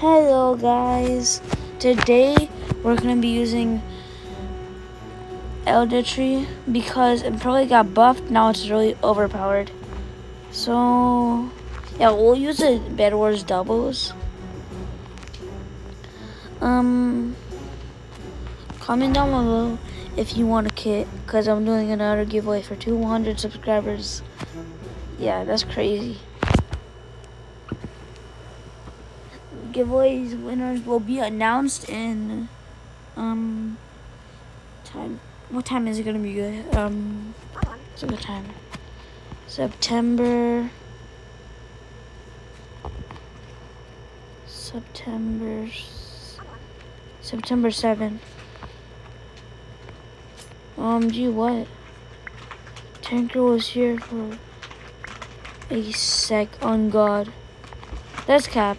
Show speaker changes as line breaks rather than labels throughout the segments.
Hello guys, today we're gonna be using Elder Tree because it probably got buffed, now it's really overpowered. So, yeah, we'll use it Bed Wars doubles. Um, comment down below if you want a kit because I'm doing another giveaway for 200 subscribers. Yeah, that's crazy. Giveaways winners will be announced in um time what time is it gonna be good? Um it's a good time. September september september 7th um gee what? Tanker was here for a sec on god. That's cap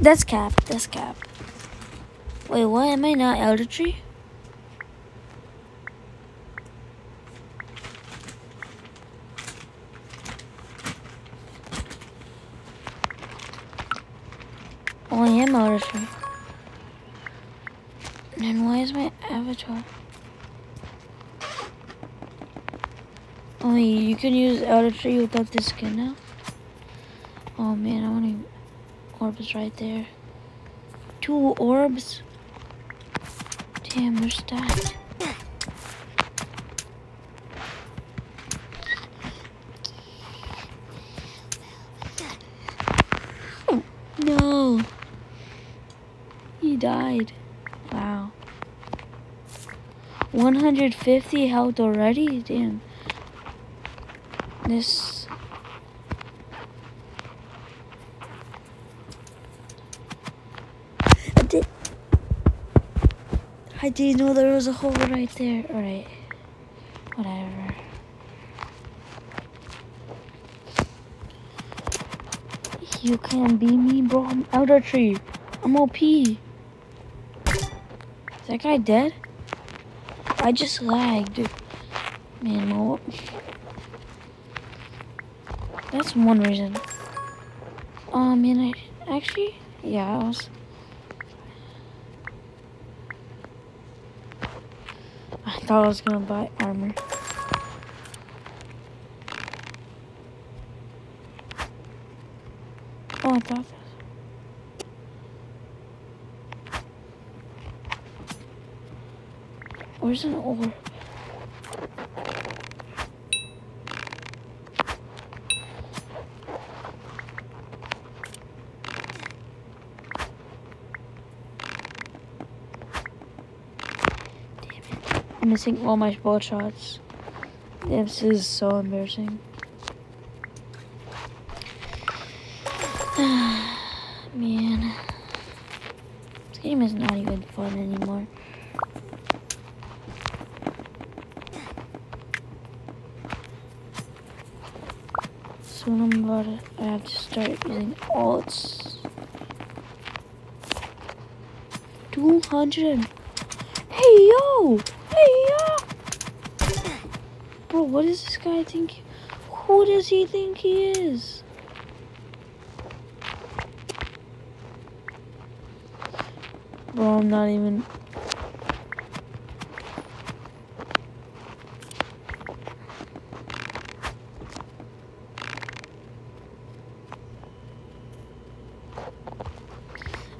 That's cap. That's cap. Wait, what? Am I not Elder Tree? Oh, I am Elder Tree. Then why is my avatar? Oh, you can use Elder Tree without this skin now? Oh man, I want to orbs right there. Two orbs. Damn, they're stacked. Oh, no. He died. Wow. 150 health already? Damn. This I didn't know there was a hole right there. Alright. Whatever. You can't beat me, bro. I'm Elder Tree. I'm OP. Is that guy dead? I just lagged. Man. That's one reason. Oh, man, I... Actually, yeah, I was... thought I was gonna buy armor. Oh, I thought. Where's an ore? Missing all my ball shots. This is so embarrassing. Man. This game is not even fun anymore. Soon I'm about to, I have to start using alts. 200. Hey, yo! Uh. Bro, what does this guy think? Who does he think he is? Bro, I'm not even...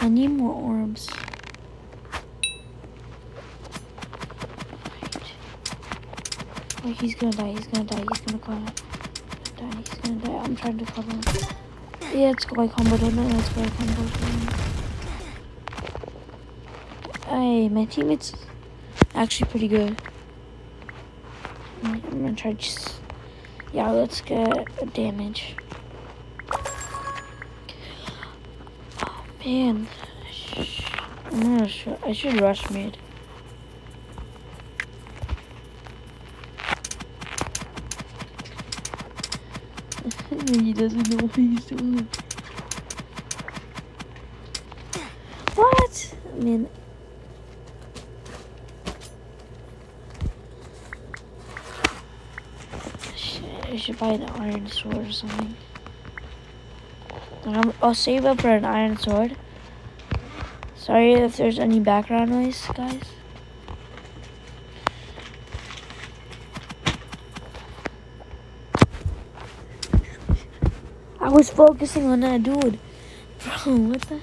I need more orbs. Like he's gonna die, he's gonna die, he's gonna die. die, he's gonna die. I'm trying to cover him. Yeah, let's go like combo him. Let's go like combo. Hey, my teammates actually pretty good. I'm gonna try just yeah, let's get damage. Oh man. I should rush mid. He doesn't know what he's doing. What? I mean... Shit, I should buy an iron sword or something. i I'll save up for an iron sword. Sorry if there's any background noise, guys. I was focusing on that dude. Bro, what the?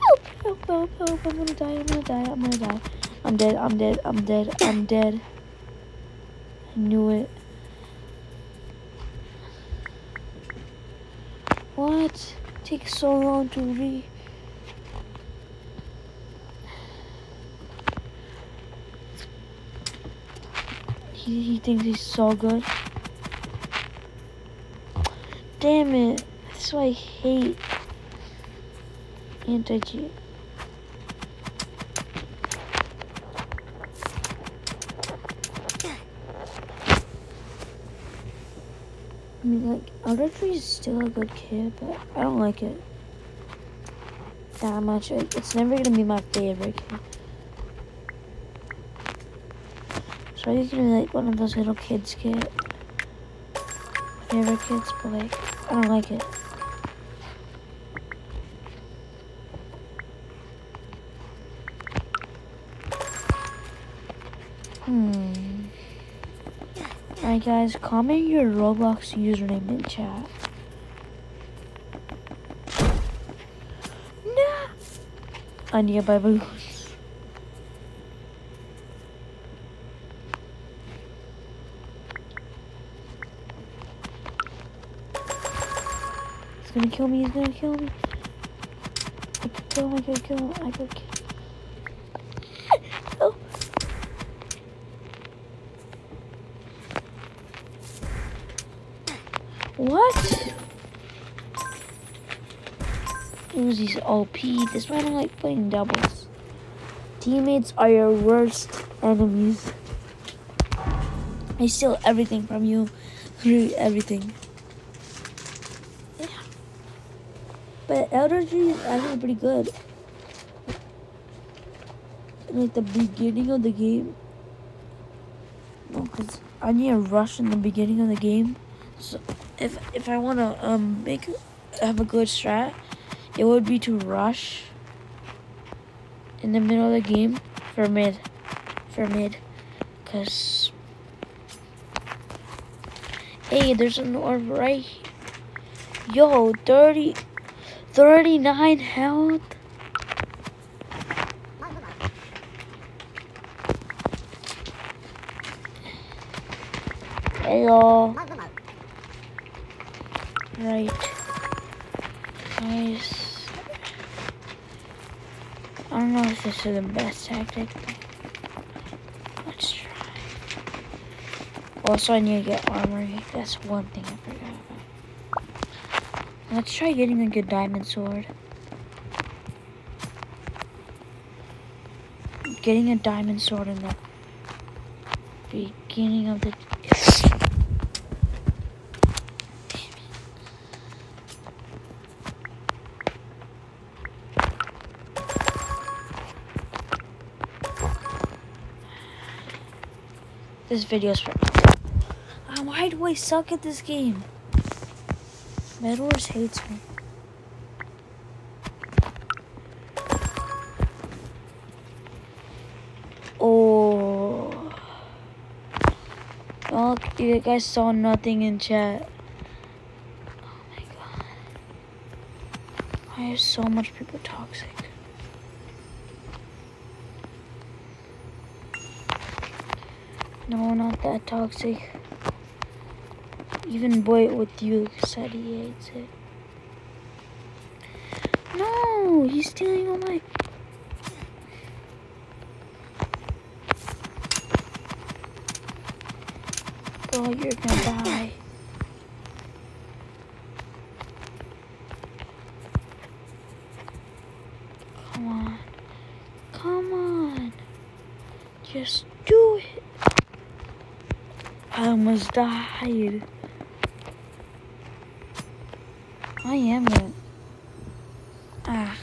Help, help, help, help. I'm gonna die, I'm gonna die, I'm gonna die. I'm dead, I'm dead, I'm dead, I'm dead. I knew it. What? takes so long to re... He, he thinks he's so good. Damn it. That's why I hate anti-cheat. I mean, like, Elder is still a good kid, but I don't like it that much. It's never gonna be my favorite kid. So he's gonna be like one of those little kids kid. Favorite kids, but like, I don't like it. Hmm. Alright guys, comment your Roblox username in chat. No! I need to buy balloons. He's gonna kill me, he's gonna kill me. I could kill him, I could kill him, I could kill him. What? Uzi's OP. This why I like playing doubles. Teammates are your worst enemies. I steal everything from you. Literally everything. But Elder is actually pretty good. Like the beginning of the game. No, because I need a rush in the beginning of the game. So if if I want to um make have a good strat, it would be to rush in the middle of the game for mid, for mid, cause hey, there's an orb right. Yo, 30, 39 health. Y'all. Right. Nice. I don't know if this is the best tactic. Let's try. Also, I need to get armor. That's one thing. Let's try getting a good diamond sword. Getting a diamond sword in the beginning of the This video is for. Uh, why do I suck at this game? Metalors hates me. Oh. Well, you guys saw nothing in chat. Oh my god. Why are so much people toxic? No, not that toxic. Even boy with you said he hates it. No, he's stealing all my... Oh, you're gonna die. Come on. Come on. Just do it. I almost died. I am a... Ah.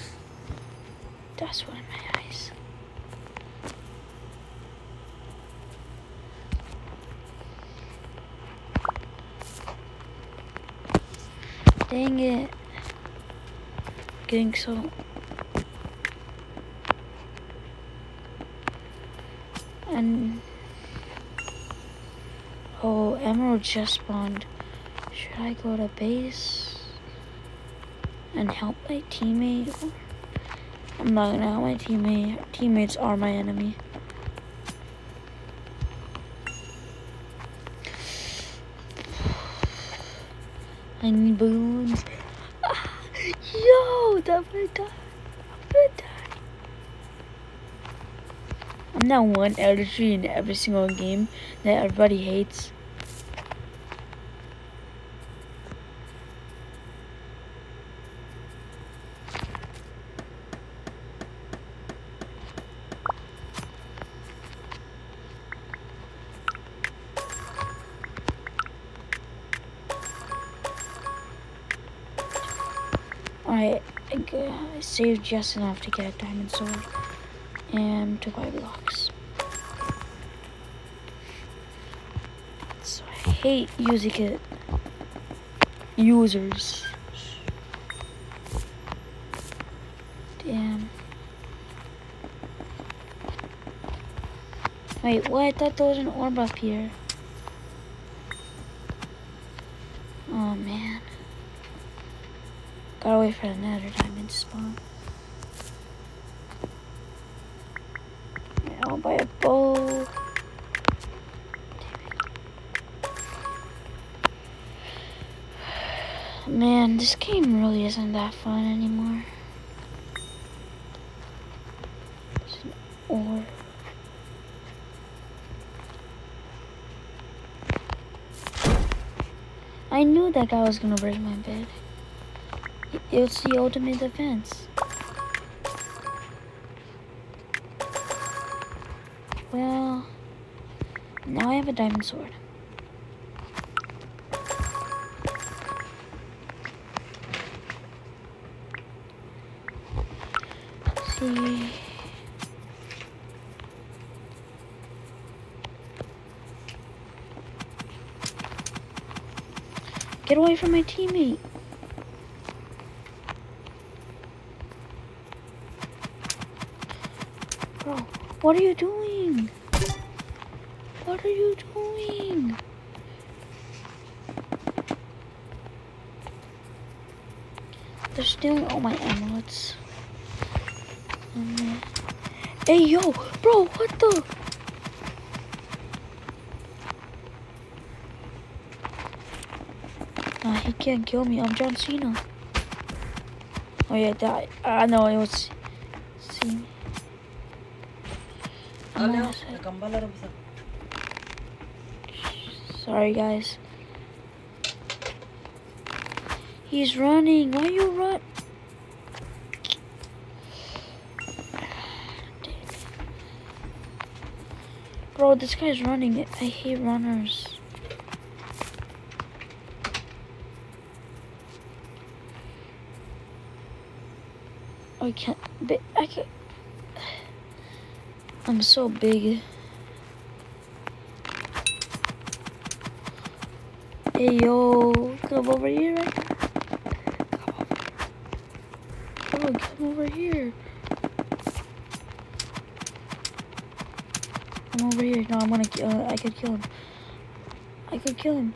That's one of my eyes. Dang it. Getting so... And... Oh, Emerald just spawned. Should I go to base? And help my teammate? I'm not gonna help my teammate. Teammates are my enemy. I need balloons. yo, that would die. I'm gonna die. I'm that one tree in every single game that everybody hates. Alright, I, saved just enough to get a diamond sword and to buy blocks. So I hate using it. Users. Damn. Wait, what? I thought there was an orb up here. Oh man. Gotta wait for another diamond to spawn. I'll buy a bow. Man, this game really isn't that fun anymore. It's an orb. I knew that guy was gonna break my bed. It's the ultimate defense. Well, now I have a diamond sword. See. Get away from my teammate. Bro, what are you doing? What are you doing? They're stealing all my. Um, hey, yo, bro, what the? Nah, he can't kill me. I'm John Cena. Oh yeah, that I know it was. See. Sorry, guys. He's running. Why you run? Bro, this guy's running. I hate runners. I can't. I can't. I'm so big. Hey yo, come over here. Come over. Come over here. Come over here. No, I'm gonna kill. Uh, I could kill him. I could kill him.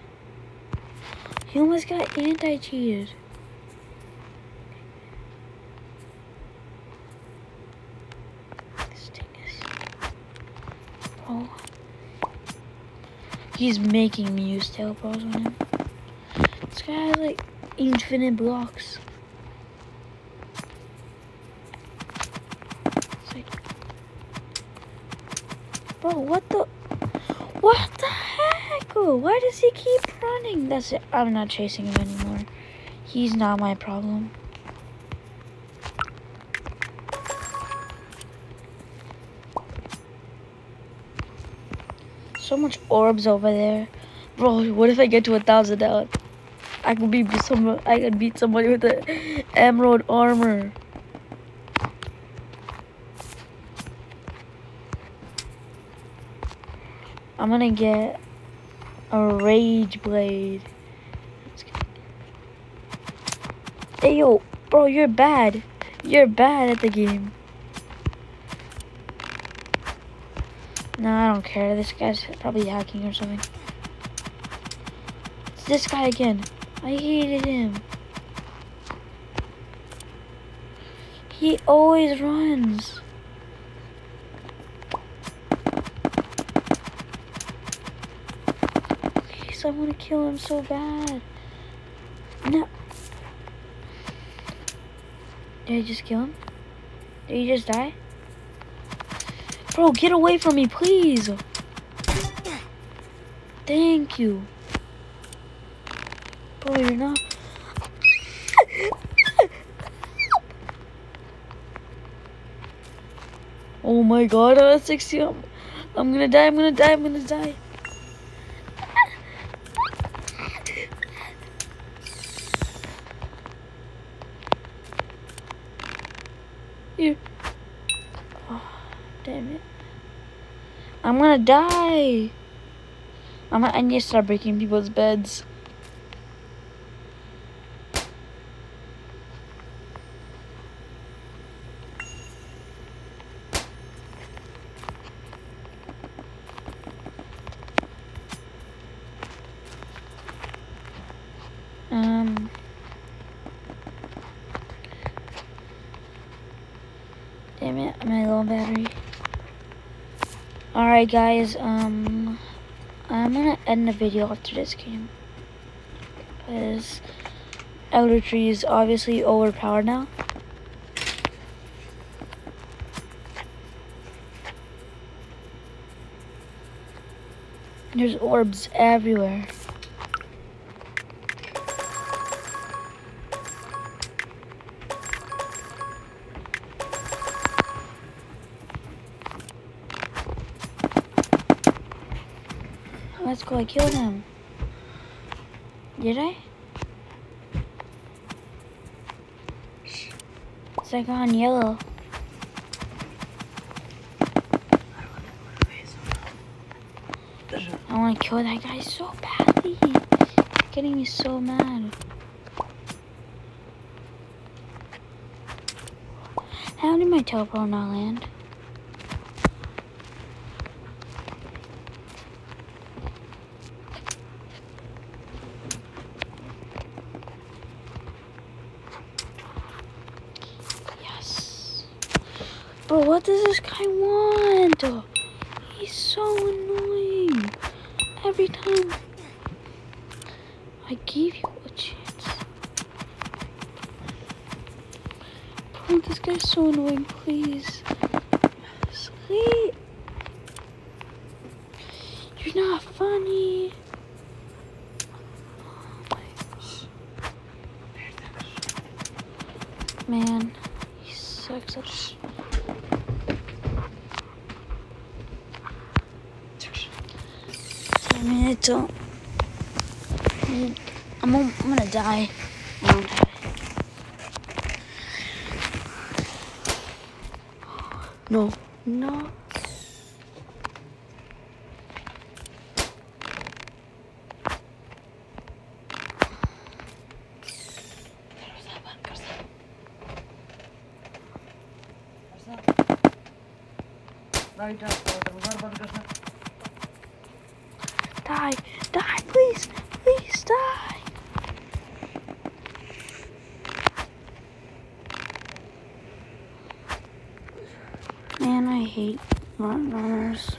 He almost got anti-cheated. This thing is. Bro. He's making me use tail on him. This guy has like infinite blocks. Bro, what the? What the heck? Why does he keep running? That's it. I'm not chasing him anymore. He's not my problem. So much orbs over there. Bro, what if I get to a thousand out? I could beat some I could beat somebody with the emerald armor. I'm gonna get a rage blade. Hey yo, bro, you're bad. You're bad at the game. No, I don't care. This guy's probably hacking or something. It's this guy again. I hated him. He always runs. Please, I want to kill him so bad. No. Did I just kill him? Did he just die? Bro, get away from me, please. Thank you. Bro, you're not. Oh my god, I was 60. I'm, I'm gonna die, I'm gonna die, I'm gonna die. Here. Oh, damn it. I'm gonna die. I'm gonna, I need to start breaking people's beds. Um. Damn it, I'm at low battery. Alright guys, um I'm gonna end the video after this game. Because Elder Tree is obviously overpowered now. There's orbs everywhere. I killed him. Did I? It's like on yellow. I want to kill that guy so badly. It's getting me so mad. How did my teleport not land? Yes. But what does this guy want? He's so annoying. Every time I give you a chance. Bro, this guy's so annoying, please. Sleep. You're not funny. Oh my gosh. Man, he sucks at I mean, it's uh, I'm, I'm gonna die. I won't die. No, no. Die, die, please, please die. Man, I hate run runners.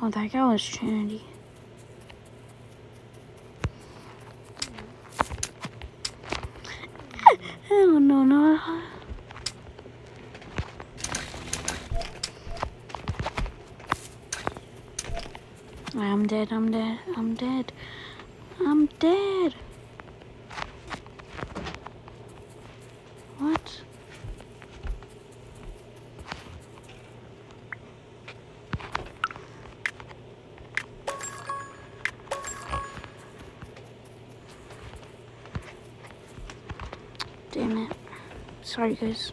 Oh, that guy was Trinity. Oh, no, no. I'm dead, I'm dead, I'm dead. I'm dead. Damn it. Sorry, guys.